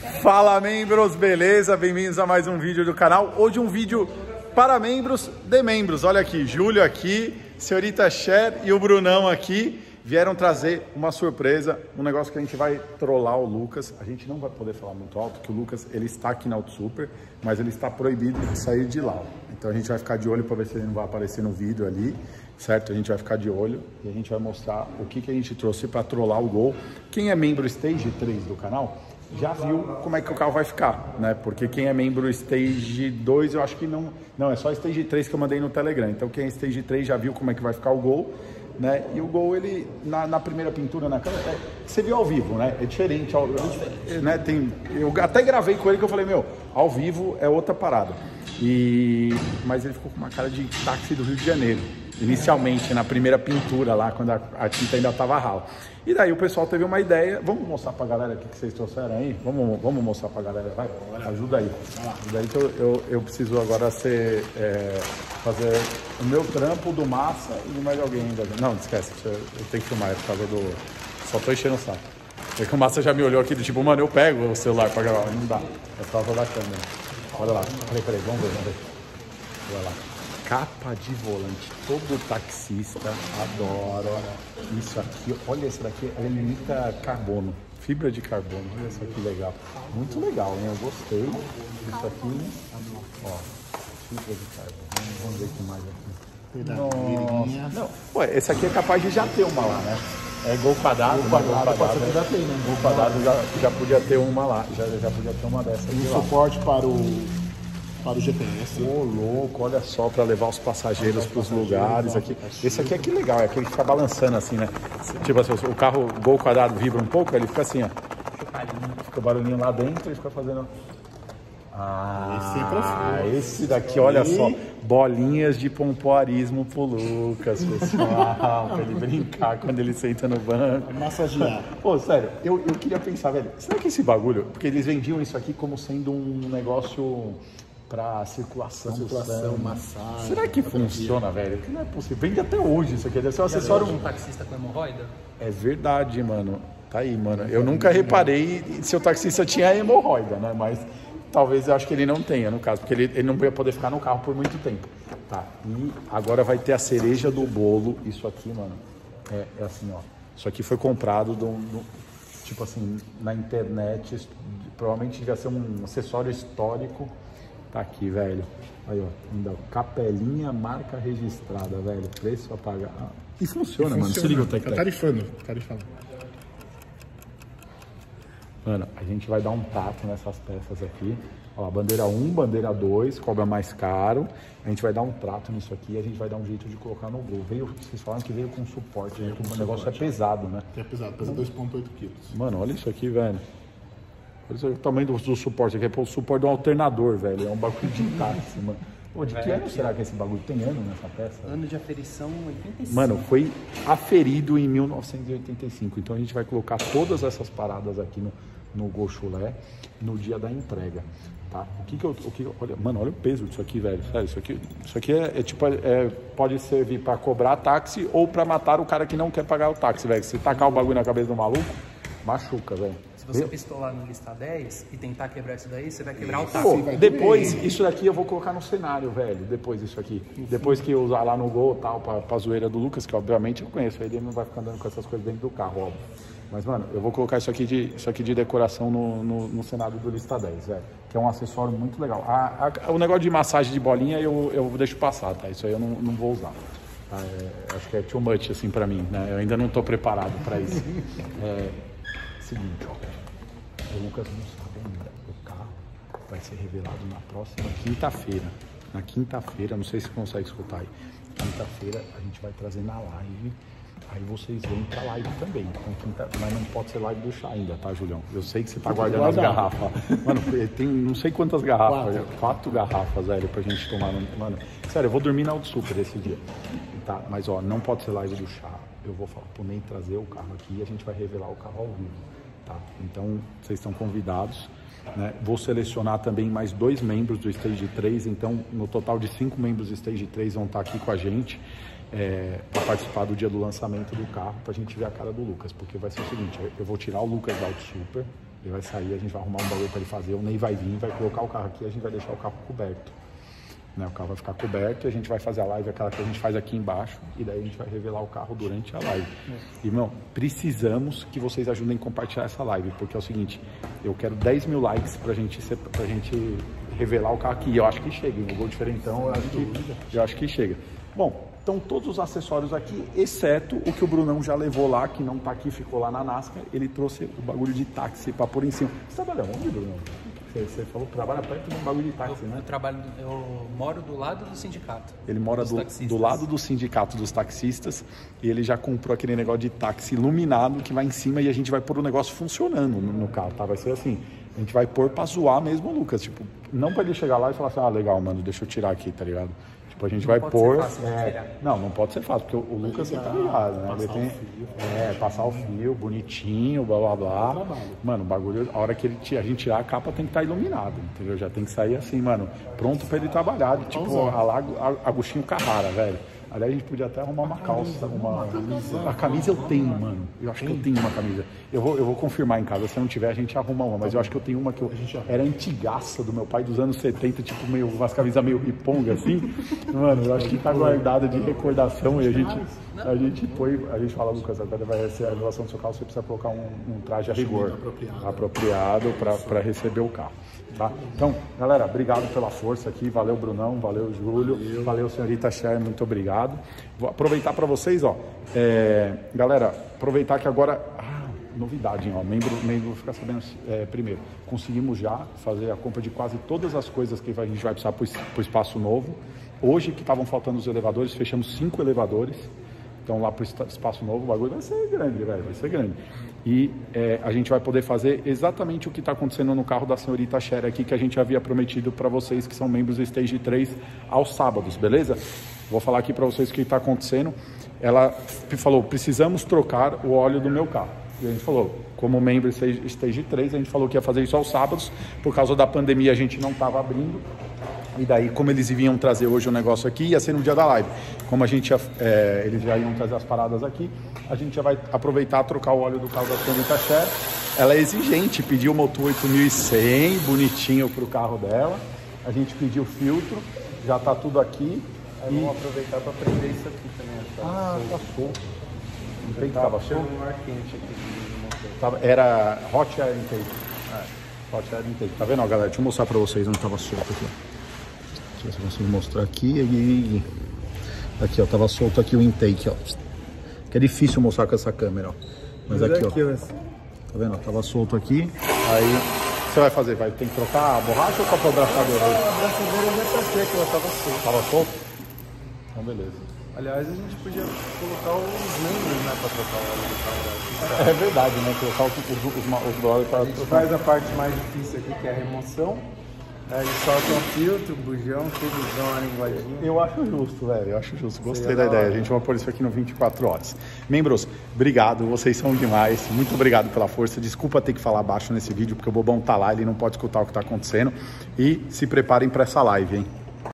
Fala membros, beleza? Bem-vindos a mais um vídeo do canal. Hoje um vídeo para membros de membros. Olha aqui, Júlio aqui, senhorita Cher e o Brunão aqui vieram trazer uma surpresa, um negócio que a gente vai trollar o Lucas. A gente não vai poder falar muito alto, que o Lucas ele está aqui na Auto Super, mas ele está proibido de sair de lá. Então a gente vai ficar de olho para ver se ele não vai aparecer no vídeo ali, certo? A gente vai ficar de olho e a gente vai mostrar o que, que a gente trouxe para trollar o Gol. Quem é membro Stage 3 do canal já viu como é que o carro vai ficar, né? Porque quem é membro Stage 2, eu acho que não... Não, é só Stage 3 que eu mandei no Telegram. Então quem é Stage 3 já viu como é que vai ficar o Gol né? E o gol, ele, na, na primeira pintura na câmera, é, você viu ao vivo, né? É diferente. Ao, né? Tem, eu até gravei com ele que eu falei, meu, ao vivo é outra parada. E, mas ele ficou com uma cara de táxi do Rio de Janeiro, inicialmente, na primeira pintura lá, quando a, a tinta ainda estava rala. E daí o pessoal teve uma ideia, vamos mostrar pra galera o que vocês trouxeram aí? Vamos, vamos mostrar pra galera, vai? Ajuda aí. Ajuda aí que eu, eu, eu preciso agora ser, é, fazer o meu trampo do Massa e de mais alguém ainda. Não, esquece, eu, eu tenho que filmar, é por causa do... Só tô enchendo o saco. É que o Massa já me olhou aqui do tipo, mano, eu pego o celular pra gravar. Não dá, é por causa da câmera. Olha lá, peraí, peraí, vamos ver, vamos ver. Olha lá capa de volante. Todo taxista adora isso aqui. Olha esse daqui, ela imita carbono, fibra de carbono. Olha só que legal. Muito legal, hein? Eu gostei. Isso aqui, ó, fibra de carbono. Vamos ver o que mais aqui. Nossa. Não, ué, esse aqui é capaz de já ter uma lá, né? É gol quadrado, gol quadrado, gol quadrado, né? já tem, né? Gol quadrado já, já podia ter uma lá, já, já podia ter uma dessa. E o suporte para o para o GPS. Ô, louco, olha só, para levar os passageiros para os lugares aqui. Esse aqui é que legal, é aquele que fica balançando assim, né? Tipo assim, o carro gol quadrado vibra um pouco, ele fica assim, ó. Fica o barulhinho lá dentro e fica fazendo. Ah, esse daqui, olha só, bolinhas de pompoarismo pro Lucas, pessoal, pra ele brincar quando ele senta no banco. Massagear. Pô, sério, eu, eu queria pensar, velho, será que esse bagulho, porque eles vendiam isso aqui como sendo um negócio para circulação, circulação, massagem. Será que funciona, velho? Que não é possível. Vende até hoje isso aqui. Deve ser um acessório. um taxista com hemorroida? É verdade, mano. Tá aí, mano. Eu nunca reparei se o taxista tinha hemorroida, né? Mas talvez eu acho que ele não tenha, no caso, porque ele, ele não ia poder ficar no carro por muito tempo. Tá. E agora vai ter a cereja do bolo. Isso aqui, mano, é, é assim, ó. Isso aqui foi comprado do, do, tipo assim, na internet. Provavelmente devia ser um acessório histórico Tá aqui, velho. Aí, ó, ainda capelinha, marca registrada, velho. Preço a pagar. Ah, e funciona, e mano. Se liga o tec, Tá tarifando, tarifando. Mano, a gente vai dar um tato nessas peças aqui. Ó, bandeira 1, bandeira 2, cobra mais caro. A gente vai dar um trato nisso aqui e a gente vai dar um jeito de colocar no gol. Veio, vocês falaram que veio com suporte, veio com o negócio é pesado, né? É pesado, pesa 2,8 quilos. Mano, olha isso aqui, velho. Olha o tamanho do, do suporte aqui, é o suporte de um alternador, velho. É um bagulho de táxi, mano. Pô, de que ano será que esse bagulho tem ano nessa peça? Ano de aferição 85. Mano, foi aferido em 1985. Então a gente vai colocar todas essas paradas aqui no, no Gochulé no dia da entrega. Tá? O que que eu, o que, olha, mano, olha o peso disso aqui, velho. Sério, isso aqui, isso aqui é, é tipo, é, pode servir para cobrar táxi ou para matar o cara que não quer pagar o táxi, velho. Se tacar o bagulho na cabeça do maluco, machuca, velho. Se você eu... pistolar no lista 10 e tentar quebrar isso daí, você vai quebrar o táxi. Pô, depois, isso daqui eu vou colocar no cenário, velho. Depois isso aqui. Depois que eu usar lá no gol tal, pra, pra zoeira do Lucas, que obviamente eu conheço, ele não vai ficar andando com essas coisas dentro do carro, óbvio. Mas, mano, eu vou colocar isso aqui de, isso aqui de decoração no, no, no cenário do Lista 10, velho. Que é um acessório muito legal. A, a, o negócio de massagem de bolinha eu, eu deixo passar, tá? Isso aí eu não, não vou usar. Tá? É, acho que é too much, assim, pra mim, né? Eu ainda não tô preparado pra isso. É, seguinte, ó. O Lucas não sabe ainda. O carro vai ser revelado na próxima quinta-feira. Na quinta-feira, não sei se consegue escutar aí. Quinta-feira a gente vai trazer na live. Aí vocês vêm pra live também. Então, quinta, mas não pode ser live do chá ainda, tá, Julião? Eu sei que você tá guardando as garrafas. Mano, tem não sei quantas garrafas. Quatro, quatro garrafas, velho, pra gente tomar. Mano, sério, eu vou dormir na Auto Super esse dia. Tá? Mas ó, não pode ser live do chá. Eu vou falar pro Ney trazer o carro aqui e a gente vai revelar o carro ao vivo. Tá? Então, vocês estão convidados. Né? Vou selecionar também mais dois membros do Stage 3, então no total de cinco membros do Stage 3 vão estar aqui com a gente é, para participar do dia do lançamento do carro, para a gente ver a cara do Lucas, porque vai ser o seguinte, eu vou tirar o Lucas da Auto Super, Ele vai sair, a gente vai arrumar um bagulho para ele fazer, o Ney vai vir, vai colocar o carro aqui, a gente vai deixar o carro coberto. Né? O carro vai ficar coberto e a gente vai fazer a live, aquela que a gente faz aqui embaixo, e daí a gente vai revelar o carro durante a live. E, meu, precisamos que vocês ajudem a compartilhar essa live, porque é o seguinte, eu quero 10 mil likes pra gente, ser, pra gente revelar o carro aqui. E eu acho que chega? O gol diferentão, eu acho que, eu acho que chega. Bom, então todos os acessórios aqui, exceto o que o Brunão já levou lá, que não tá aqui, ficou lá na NASCAR, ele trouxe o bagulho de táxi pra pôr em cima. Você trabalha onde, Brunão? Você, você falou que trabalha perto de um bagulho de táxi, né? Eu trabalho, eu moro do lado do sindicato. Ele mora do, taxistas. do lado do sindicato dos taxistas e ele já comprou aquele negócio de táxi iluminado que vai em cima e a gente vai pôr o negócio funcionando no, no carro, tá? Vai ser assim. A gente vai pôr pra zoar mesmo o Lucas. Tipo, não pra ele chegar lá e falar assim, ah, legal, mano, deixa eu tirar aqui, tá ligado? Tipo, a gente vai pode pôr. ser fácil de é, tirar. não, não pode ser fácil, porque o, o Lucas você tá ligado, né? Ele Passar tem. o fio. É, passar o fio, bonitinho, blá blá blá. Trabalho. Mano, o bagulho, a hora que ele, a gente tirar a capa tem que estar iluminado, entendeu? Já tem que sair assim, mano, pronto pra ele trabalhar. Tipo, a Lago- a- Agostinho Carrara, velho. Aliás, a gente podia até arrumar uma calça, uma. A camisa eu tenho, mano. Eu acho que eu tenho uma camisa. Eu vou, eu vou confirmar em casa. Se não tiver, a gente arruma uma. Mas eu acho que eu tenho uma que eu, era antigaça do meu pai dos anos 70, tipo, meio, umas camisas meio riponga, assim. Mano, eu acho que tá guardada de recordação e a gente, a gente põe, a gente fala, Lucas, agora vai ser a revelação do seu carro, você precisa colocar um, um traje a rigor apropriado. apropriado para receber o carro. Tá? Então, galera, obrigado pela força aqui. Valeu, Brunão. Valeu, Júlio. Valeu, senhorita Cher. Muito obrigado. Vou aproveitar para vocês, ó. é, galera, aproveitar que agora. Ah, novidade, hein, ó. Membro, membro ficar sabendo é, primeiro. Conseguimos já fazer a compra de quase todas as coisas que a gente vai precisar para o espaço novo. Hoje, que estavam faltando os elevadores, fechamos cinco elevadores. Então lá para o espaço novo o bagulho vai ser grande, velho, vai ser grande. E é, a gente vai poder fazer exatamente o que está acontecendo no carro da senhorita Cher aqui, que a gente havia prometido para vocês que são membros do Stage 3 aos sábados, beleza? Vou falar aqui para vocês o que está acontecendo. Ela falou, precisamos trocar o óleo do meu carro. E a gente falou, como membro Stage Stage 3, a gente falou que ia fazer isso aos sábados, por causa da pandemia a gente não estava abrindo. E daí, como eles iam trazer hoje o negócio aqui, ia ser no dia da live. Como a gente ia, é, eles já iam trazer as paradas aqui, a gente já vai aproveitar trocar o óleo do carro da senhorita Cher. Ela é exigente, pediu o motor 8100, bonitinho pro carro dela. A gente pediu filtro, já tá tudo aqui. Aí vamos aproveitar para prender isso aqui também. Tá? Ah, tá solto. Não tem que tava solto? Chegou um ar quente aqui. Tava- era Hot Air Intake. É, Hot Air Intake. Tá vendo, ó, galera? Deixa eu mostrar pra vocês onde tava solto aqui. ó. Deixa eu ver se eu consigo mostrar aqui. E... Aqui, ó. Tava solto aqui o intake, ó. Que é difícil mostrar com essa câmera, ó. Mas aqui, ó. Tá vendo? ó? Tava solto aqui. Aí, o que você vai fazer? Vai ter que trocar a borracha ou com a abraçadora? A abraçadeira já tá seca, ela tava solta. Tava solto? Então, beleza. Aliás, a gente podia colocar os membros, né, para trocar o óleo do carro. É verdade, né? Colocar os, os, os, os dólares pra A gente trocar. faz a parte mais difícil aqui, que é a remoção. Aí eles soltam o filtro, bujão, tudo dão uma linguadinha. Eu acho justo, velho. Eu acho justo. Gostei é da ideia. A gente vai pôr isso aqui no 24 horas. Membros, obrigado. Vocês são demais. Muito obrigado pela força. Desculpa ter que falar baixo nesse vídeo, porque o Bobão tá lá, ele não pode escutar o que tá acontecendo. E se preparem para essa live, hein?